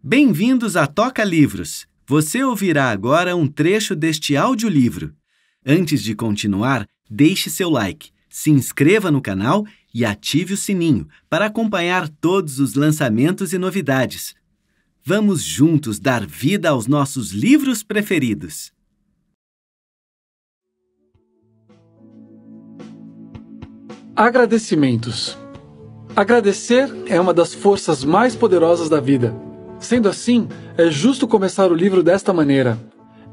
Bem-vindos a Toca Livros. Você ouvirá agora um trecho deste audiolivro. Antes de continuar, deixe seu like, se inscreva no canal e ative o sininho para acompanhar todos os lançamentos e novidades. Vamos juntos dar vida aos nossos livros preferidos. Agradecimentos. Agradecer é uma das forças mais poderosas da vida. Sendo assim, é justo começar o livro desta maneira.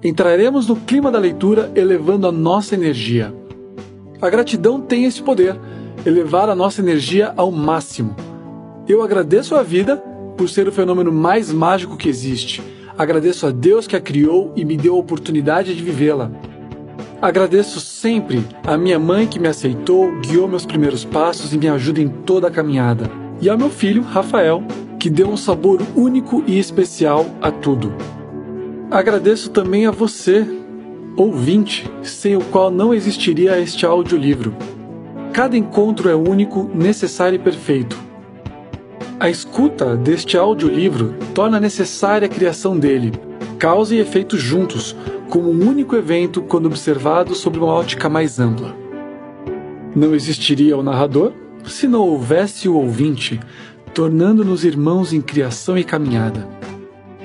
Entraremos no clima da leitura elevando a nossa energia. A gratidão tem esse poder, elevar a nossa energia ao máximo. Eu agradeço a vida por ser o fenômeno mais mágico que existe. Agradeço a Deus que a criou e me deu a oportunidade de vivê-la. Agradeço sempre a minha mãe que me aceitou, guiou meus primeiros passos e me ajuda em toda a caminhada. E ao meu filho, Rafael, que deu um sabor único e especial a tudo. Agradeço também a você, ouvinte, sem o qual não existiria este audiolivro. Cada encontro é único, necessário e perfeito. A escuta deste audiolivro torna necessária a criação dele, causa e efeito juntos, como um único evento quando observado sob uma ótica mais ampla. Não existiria o narrador se não houvesse o ouvinte, tornando-nos irmãos em criação e caminhada.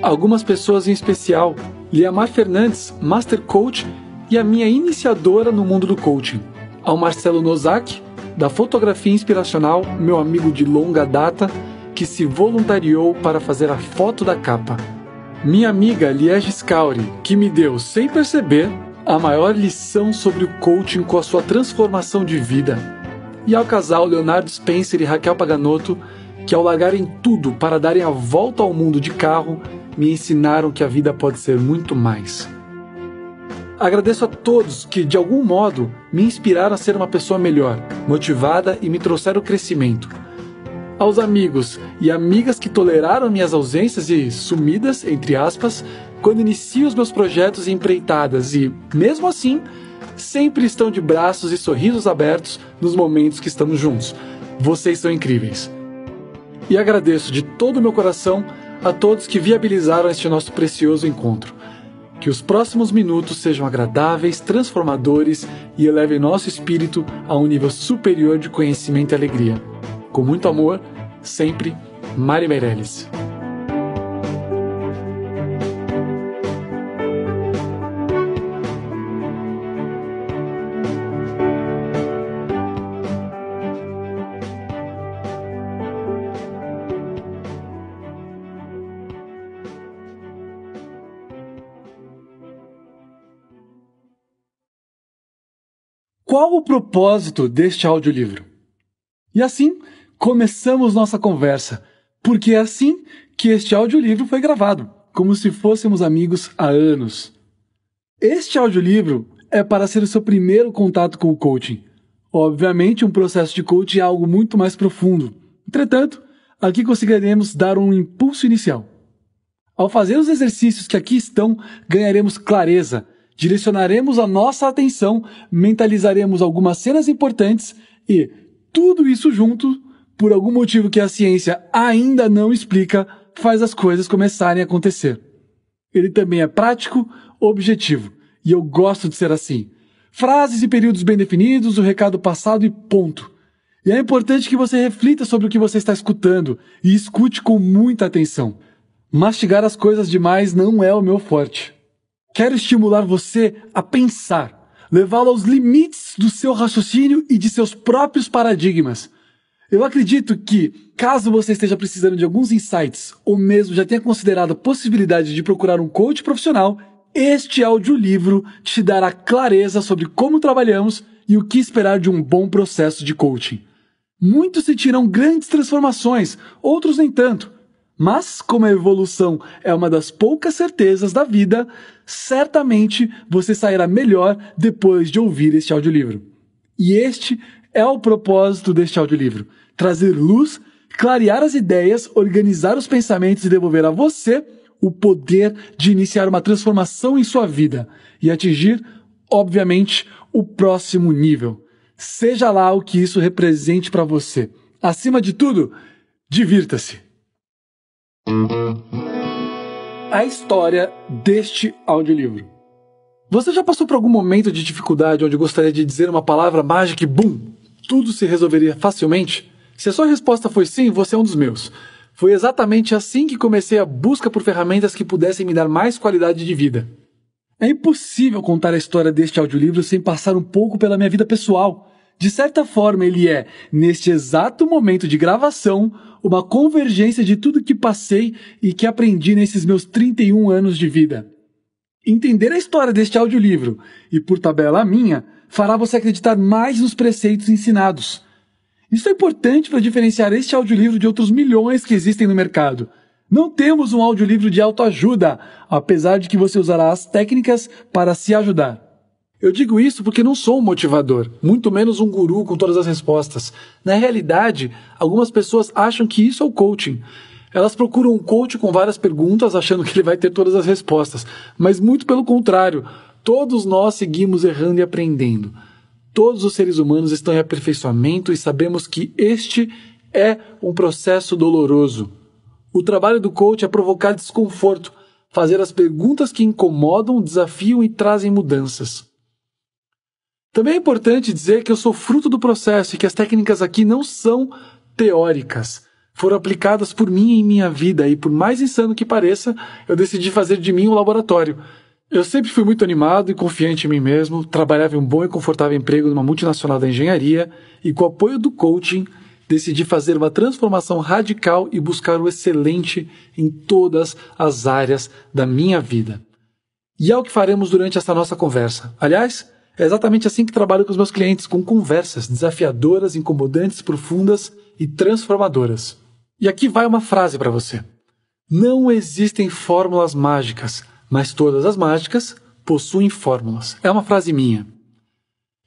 Algumas pessoas em especial, Liamar Fernandes, Master Coach e a minha iniciadora no mundo do coaching, ao Marcelo Nozak, da fotografia inspiracional, meu amigo de longa data, que se voluntariou para fazer a foto da capa. Minha amiga Liege Scauri, que me deu, sem perceber, a maior lição sobre o coaching com a sua transformação de vida. E ao casal Leonardo Spencer e Raquel Paganotto, que ao largarem tudo para darem a volta ao mundo de carro, me ensinaram que a vida pode ser muito mais. Agradeço a todos que, de algum modo, me inspiraram a ser uma pessoa melhor, motivada e me trouxeram crescimento aos amigos e amigas que toleraram minhas ausências e sumidas, entre aspas, quando inicio os meus projetos e empreitadas e, mesmo assim, sempre estão de braços e sorrisos abertos nos momentos que estamos juntos. Vocês são incríveis. E agradeço de todo o meu coração a todos que viabilizaram este nosso precioso encontro. Que os próximos minutos sejam agradáveis, transformadores e elevem nosso espírito a um nível superior de conhecimento e alegria. Com muito amor, sempre, Mari Meirelles. Qual o propósito deste audiolivro? E assim, começamos nossa conversa, porque é assim que este audiolivro foi gravado, como se fôssemos amigos há anos. Este audiolivro é para ser o seu primeiro contato com o coaching. Obviamente, um processo de coaching é algo muito mais profundo. Entretanto, aqui conseguiremos dar um impulso inicial. Ao fazer os exercícios que aqui estão, ganharemos clareza, direcionaremos a nossa atenção, mentalizaremos algumas cenas importantes e, tudo isso junto, por algum motivo que a ciência ainda não explica, faz as coisas começarem a acontecer. Ele também é prático, objetivo, e eu gosto de ser assim. Frases e períodos bem definidos, o recado passado e ponto. E é importante que você reflita sobre o que você está escutando e escute com muita atenção. Mastigar as coisas demais não é o meu forte. Quero estimular você a pensar, levá-lo aos limites do seu raciocínio e de seus próprios paradigmas eu acredito que, caso você esteja precisando de alguns insights, ou mesmo já tenha considerado a possibilidade de procurar um coach profissional, este audiolivro te dará clareza sobre como trabalhamos e o que esperar de um bom processo de coaching. Muitos sentirão grandes transformações, outros nem tanto. Mas, como a evolução é uma das poucas certezas da vida, certamente você sairá melhor depois de ouvir este audiolivro. E este é o propósito deste audiolivro: trazer luz, clarear as ideias, organizar os pensamentos e devolver a você o poder de iniciar uma transformação em sua vida e atingir, obviamente, o próximo nível. seja lá o que isso represente para você. Acima de tudo, divirta-se. A história deste audiolivro. Você já passou por algum momento de dificuldade onde gostaria de dizer uma palavra mágica e bum, tudo se resolveria facilmente? Se a sua resposta foi sim, você é um dos meus. Foi exatamente assim que comecei a busca por ferramentas que pudessem me dar mais qualidade de vida. É impossível contar a história deste audiolivro sem passar um pouco pela minha vida pessoal. De certa forma, ele é, neste exato momento de gravação, uma convergência de tudo que passei e que aprendi nesses meus 31 anos de vida. Entender a história deste audiolivro, e por tabela minha, fará você acreditar mais nos preceitos ensinados. Isso é importante para diferenciar este audiolivro de outros milhões que existem no mercado. Não temos um audiolivro de autoajuda, apesar de que você usará as técnicas para se ajudar. Eu digo isso porque não sou um motivador, muito menos um guru com todas as respostas. Na realidade, algumas pessoas acham que isso é o coaching. Elas procuram um coach com várias perguntas, achando que ele vai ter todas as respostas. Mas muito pelo contrário, todos nós seguimos errando e aprendendo. Todos os seres humanos estão em aperfeiçoamento e sabemos que este é um processo doloroso. O trabalho do coach é provocar desconforto, fazer as perguntas que incomodam, desafiam e trazem mudanças. Também é importante dizer que eu sou fruto do processo e que as técnicas aqui não são teóricas. Foram aplicadas por mim em minha vida e, por mais insano que pareça, eu decidi fazer de mim um laboratório. Eu sempre fui muito animado e confiante em mim mesmo, trabalhava em um bom e confortável emprego numa multinacional da engenharia e, com o apoio do coaching, decidi fazer uma transformação radical e buscar o excelente em todas as áreas da minha vida. E é o que faremos durante essa nossa conversa. Aliás, é exatamente assim que trabalho com os meus clientes, com conversas desafiadoras, incomodantes, profundas e transformadoras. E aqui vai uma frase para você. Não existem fórmulas mágicas mas todas as mágicas possuem fórmulas. É uma frase minha.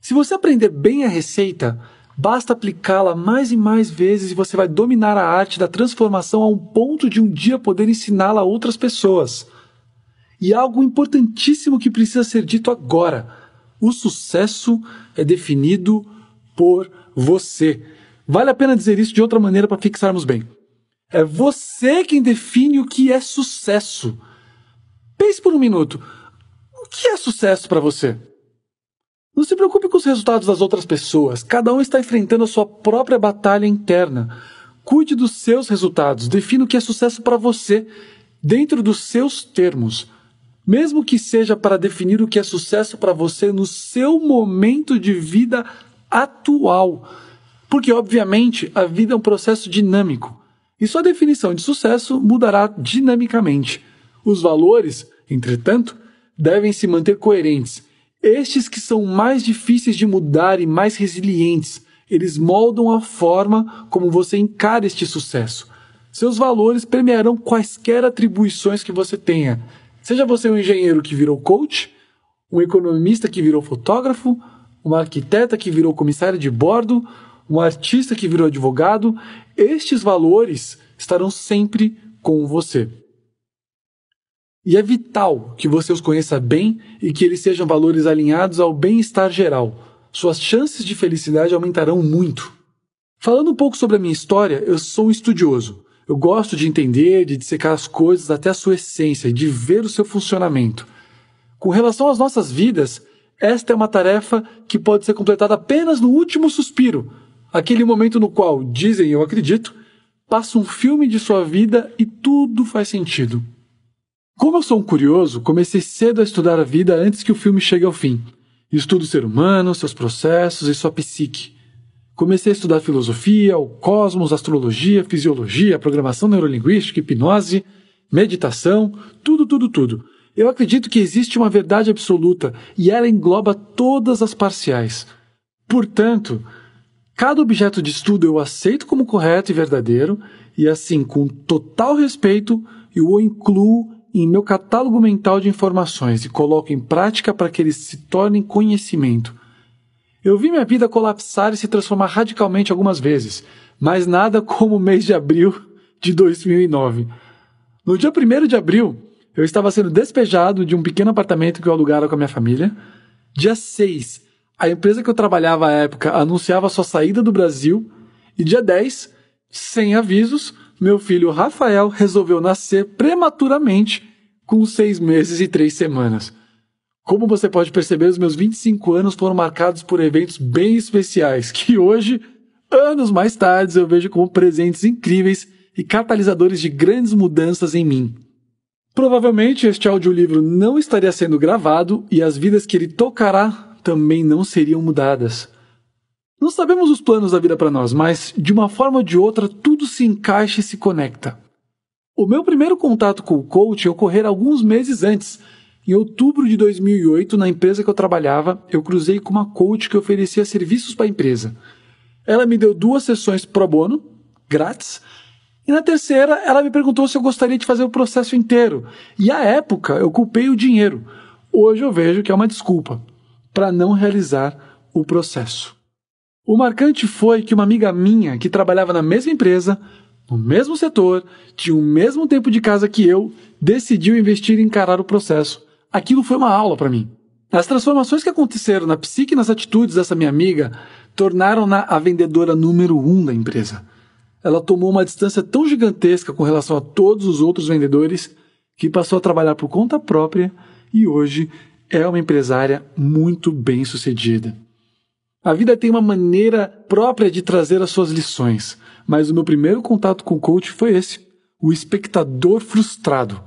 Se você aprender bem a receita, basta aplicá-la mais e mais vezes e você vai dominar a arte da transformação a um ponto de um dia poder ensiná-la a outras pessoas. E algo importantíssimo que precisa ser dito agora: o sucesso é definido por você. Vale a pena dizer isso de outra maneira para fixarmos bem. É você quem define o que é sucesso. Pense por um minuto. O que é sucesso para você? Não se preocupe com os resultados das outras pessoas. Cada um está enfrentando a sua própria batalha interna. Cuide dos seus resultados. Defina o que é sucesso para você, dentro dos seus termos. Mesmo que seja para definir o que é sucesso para você no seu momento de vida atual. Porque, obviamente, a vida é um processo dinâmico. E sua definição de sucesso mudará dinamicamente. Os valores, entretanto, devem se manter coerentes. Estes que são mais difíceis de mudar e mais resilientes, eles moldam a forma como você encara este sucesso. Seus valores permearão quaisquer atribuições que você tenha. Seja você um engenheiro que virou coach, um economista que virou fotógrafo, uma arquiteta que virou comissário de bordo, um artista que virou advogado, estes valores estarão sempre com você. E é vital que você os conheça bem e que eles sejam valores alinhados ao bem-estar geral. Suas chances de felicidade aumentarão muito. Falando um pouco sobre a minha história, eu sou um estudioso. Eu gosto de entender, de dissecar as coisas até a sua essência de ver o seu funcionamento. Com relação às nossas vidas, esta é uma tarefa que pode ser completada apenas no último suspiro, aquele momento no qual, dizem eu acredito, passa um filme de sua vida e tudo faz sentido. Como eu sou um curioso, comecei cedo a estudar a vida antes que o filme chegue ao fim. Estudo o ser humano, seus processos e sua psique. Comecei a estudar filosofia, o cosmos, astrologia, fisiologia, programação neurolinguística, hipnose, meditação, tudo, tudo, tudo. Eu acredito que existe uma verdade absoluta e ela engloba todas as parciais. Portanto, cada objeto de estudo eu aceito como correto e verdadeiro, e assim, com total respeito, eu o incluo em meu catálogo mental de informações e coloco em prática para que eles se tornem conhecimento. Eu vi minha vida colapsar e se transformar radicalmente algumas vezes, mas nada como o mês de abril de 2009. No dia 1 de abril, eu estava sendo despejado de um pequeno apartamento que eu alugara com a minha família. Dia 6, A empresa que eu trabalhava à época anunciava sua saída do Brasil e dia 10, sem avisos, meu filho Rafael resolveu nascer prematuramente com seis meses e três semanas. Como você pode perceber, os meus 25 anos foram marcados por eventos bem especiais, que hoje, anos mais tarde, eu vejo como presentes incríveis e catalisadores de grandes mudanças em mim. Provavelmente este audiolivro não estaria sendo gravado e as vidas que ele tocará também não seriam mudadas. Não sabemos os planos da vida para nós, mas de uma forma ou de outra tudo se encaixa e se conecta. O meu primeiro contato com o coach ocorreu alguns meses antes, em outubro de 2008, na empresa que eu trabalhava, eu cruzei com uma coach que oferecia serviços para a empresa. Ela me deu duas sessões pro bono, grátis, e na terceira ela me perguntou se eu gostaria de fazer o processo inteiro. E à época eu culpei o dinheiro. Hoje eu vejo que é uma desculpa para não realizar o processo. O marcante foi que uma amiga minha que trabalhava na mesma empresa, no mesmo setor, tinha o mesmo tempo de casa que eu, decidiu investir em encarar o processo aquilo foi uma aula para mim. As transformações que aconteceram na psique e nas atitudes dessa minha amiga tornaram-na a vendedora número um da empresa. Ela tomou uma distância tão gigantesca com relação a todos os outros vendedores que passou a trabalhar por conta própria e hoje é uma empresária muito bem sucedida. A vida tem uma maneira própria de trazer as suas lições, mas o meu primeiro contato com o coach foi esse: o espectador frustrado.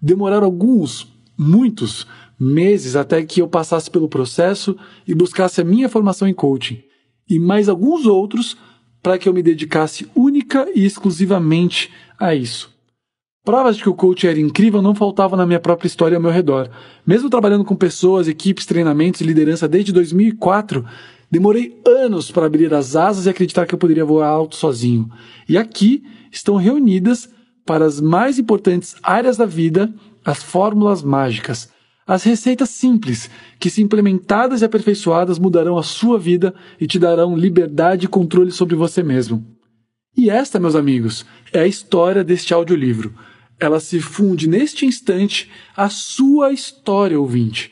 Demoraram alguns, muitos meses até que eu passasse pelo processo e buscasse a minha formação em coaching, e mais alguns outros para que eu me dedicasse única e exclusivamente a isso. Provas de que o coaching era incrível não faltavam na minha própria história ao meu redor. Mesmo trabalhando com pessoas, equipes, treinamentos e liderança desde 2004, demorei anos para abrir as asas e acreditar que eu poderia voar alto sozinho. E aqui estão reunidas para as mais importantes áreas da vida as fórmulas mágicas, as receitas simples, que se implementadas e aperfeiçoadas mudarão a sua vida e te darão liberdade e controle sobre você mesmo. E esta, meus amigos, é a história deste audiolivro. Ela se funde neste instante à sua história, ouvinte.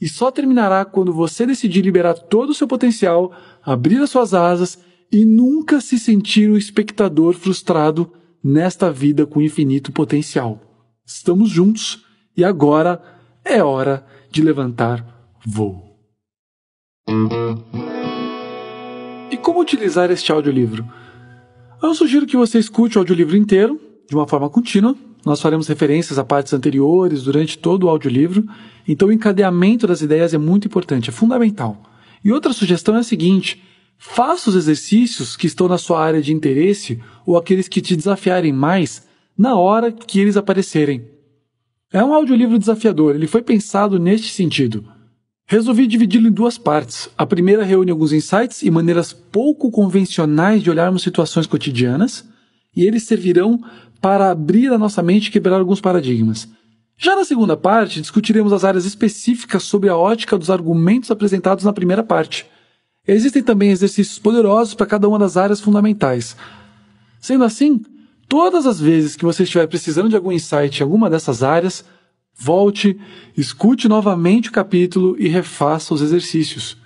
E só terminará quando você decidir liberar todo o seu potencial, abrir as suas asas e nunca se sentir um espectador frustrado nesta vida com infinito potencial. Estamos juntos e agora é hora de levantar voo. E como utilizar este audiolivro? Eu sugiro que você escute o audiolivro inteiro, de uma forma contínua. Nós faremos referências a partes anteriores durante todo o audiolivro, então o encadeamento das ideias é muito importante, é fundamental. E outra sugestão é a seguinte: faça os exercícios que estão na sua área de interesse ou aqueles que te desafiarem mais na hora que eles aparecerem. É um audiolivro desafiador, ele foi pensado neste sentido. Resolvi dividi-lo em duas partes. A primeira reúne alguns insights e maneiras pouco convencionais de olharmos situações cotidianas, e eles servirão para abrir a nossa mente e quebrar alguns paradigmas. Já na segunda parte, discutiremos as áreas específicas sobre a ótica dos argumentos apresentados na primeira parte. Existem também exercícios poderosos para cada uma das áreas fundamentais. Sendo assim, Todas as vezes que você estiver precisando de algum insight em alguma dessas áreas, volte, escute novamente o capítulo e refaça os exercícios.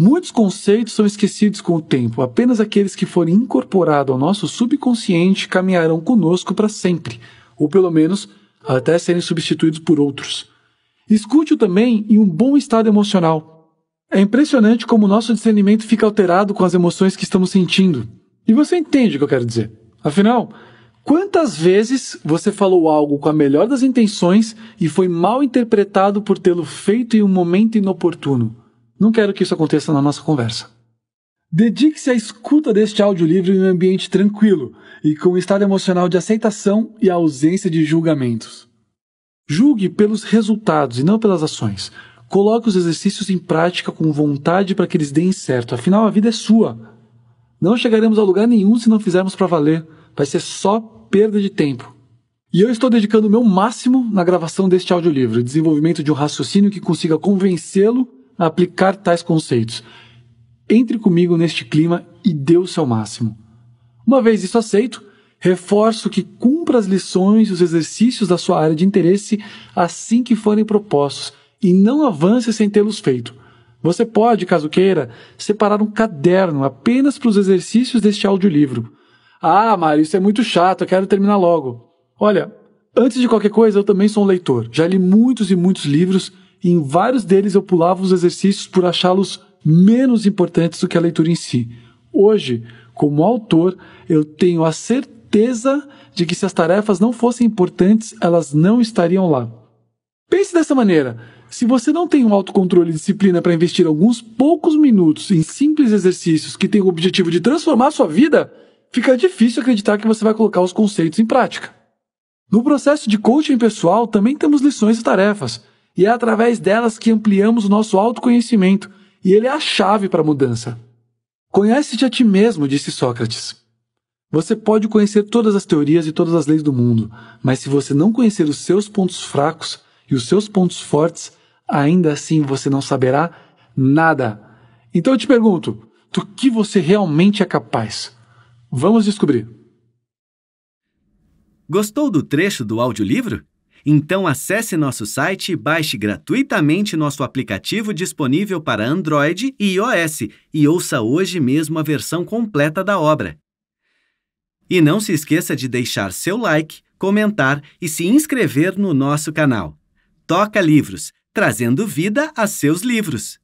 Muitos conceitos são esquecidos com o tempo, apenas aqueles que forem incorporados ao nosso subconsciente caminharão conosco para sempre, ou pelo menos até serem substituídos por outros. Escute-o também em um bom estado emocional. É impressionante como o nosso discernimento fica alterado com as emoções que estamos sentindo. E você entende o que eu quero dizer? Afinal, quantas vezes você falou algo com a melhor das intenções e foi mal interpretado por tê-lo feito em um momento inoportuno? Não quero que isso aconteça na nossa conversa. Dedique-se à escuta deste audiolivro em um ambiente tranquilo e com um estado emocional de aceitação e ausência de julgamentos. Julgue pelos resultados e não pelas ações. Coloque os exercícios em prática com vontade para que eles deem certo, afinal a vida é sua. Não chegaremos a lugar nenhum se não fizermos para valer. Vai ser só perda de tempo. E eu estou dedicando o meu máximo na gravação deste audiolivro, desenvolvimento de um raciocínio que consiga convencê-lo a aplicar tais conceitos. Entre comigo neste clima e dê o seu máximo. Uma vez isso aceito, reforço que cumpra as lições e os exercícios da sua área de interesse assim que forem propostos e não avance sem tê-los feito. Você pode, caso queira, separar um caderno apenas para os exercícios deste audiolivro. Ah, Mário, isso é muito chato, eu quero terminar logo. Olha, antes de qualquer coisa, eu também sou um leitor. Já li muitos e muitos livros e em vários deles eu pulava os exercícios por achá-los menos importantes do que a leitura em si. Hoje, como autor, eu tenho a certeza de que se as tarefas não fossem importantes, elas não estariam lá. Pense dessa maneira. Se você não tem um autocontrole e disciplina para investir alguns poucos minutos em simples exercícios que têm o objetivo de transformar sua vida, fica difícil acreditar que você vai colocar os conceitos em prática. No processo de coaching pessoal também temos lições e tarefas, e é através delas que ampliamos o nosso autoconhecimento, e ele é a chave para a mudança. Conhece-te a ti mesmo, disse Sócrates. Você pode conhecer todas as teorias e todas as leis do mundo, mas se você não conhecer os seus pontos fracos e os seus pontos fortes, ainda assim você não saberá nada. Então eu te pergunto, do que você realmente é capaz? Vamos descobrir. Gostou do trecho do audiolivro? Então acesse nosso site e baixe gratuitamente nosso aplicativo disponível para Android e iOS e ouça hoje mesmo a versão completa da obra. E não se esqueça de deixar seu like, comentar e se inscrever no nosso canal. Toca Livros trazendo vida a seus livros.